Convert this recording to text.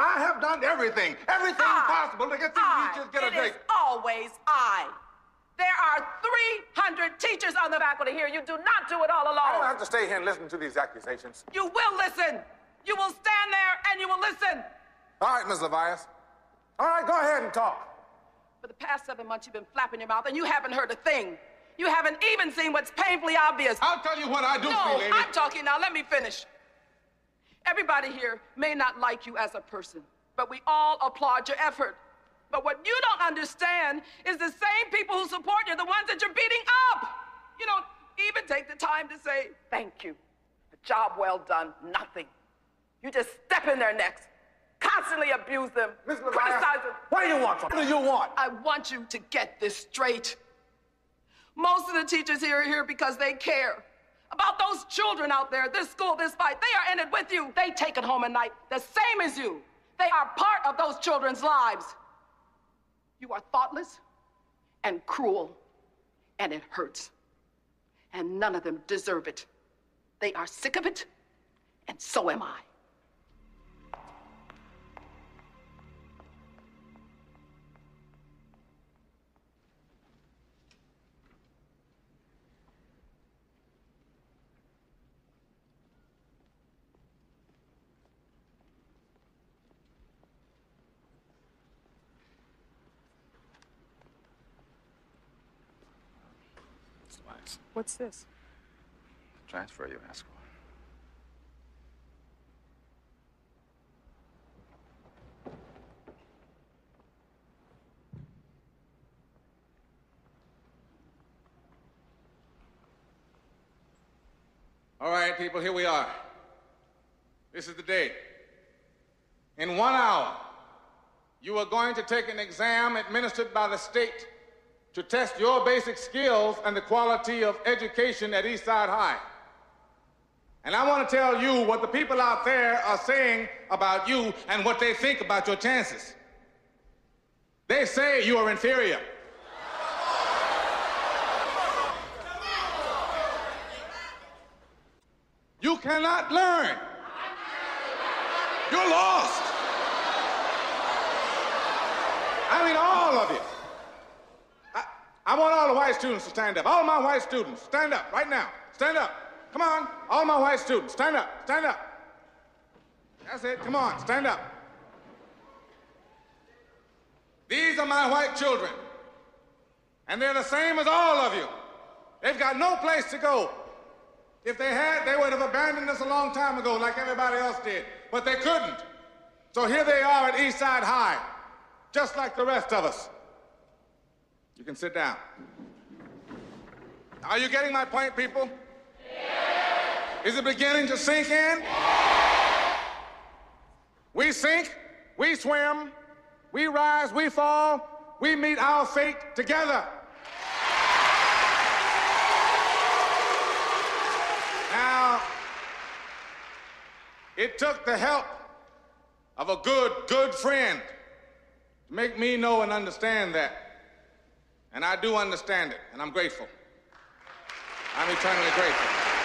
I have done everything, everything I, possible to get these I, teachers get a it break. is always I. There are 300 teachers on the faculty here. You do not do it all alone. I don't have to stay here and listen to these accusations. You will listen. You will stand there and you will listen. All right, Ms. Levias. All right, go ahead and talk. For the past seven months, you've been flapping your mouth and you haven't heard a thing. You haven't even seen what's painfully obvious. I'll tell you what I do no, see, lady. I'm talking now. Let me finish. Everybody here may not like you as a person, but we all applaud your effort. But what you don't understand is the same people who support you, the ones that you're beating up. You don't even take the time to say, thank you. A job well done, nothing. You just step in their necks, constantly abuse them, Ms. Criticize them. what do you want? What do you want? I want you to get this straight. Most of the teachers here are here because they care about those children out there, this school, this fight. They are in it with you. They take it home at night the same as you. They are part of those children's lives. You are thoughtless and cruel, and it hurts. And none of them deserve it. They are sick of it, and so am I. Ms. What's this? transfer you asked for. All right, people, here we are. This is the day. In one hour, you are going to take an exam administered by the state to test your basic skills and the quality of education at Eastside High. And I want to tell you what the people out there are saying about you and what they think about your chances. They say you are inferior. You cannot learn. You're lost. I mean, all of you. I, want all the white students to stand up. All my white students, stand up right now. Stand up. Come on. All my white students, stand up. Stand up. That's it. Come on. Stand up. These are my white children. And they're the same as all of you. They've got no place to go. If they had, they would have abandoned us a long time ago, like everybody else did. But they couldn't. So here they are at Eastside High, just like the rest of us. You can sit down. Are you getting my point, people? Is it beginning to sink in? We sink, we swim, we rise, we fall, we meet our fate together. Now, it took the help of a good, good friend to make me know and understand that. And I do understand it, and I'm grateful. I'm eternally grateful.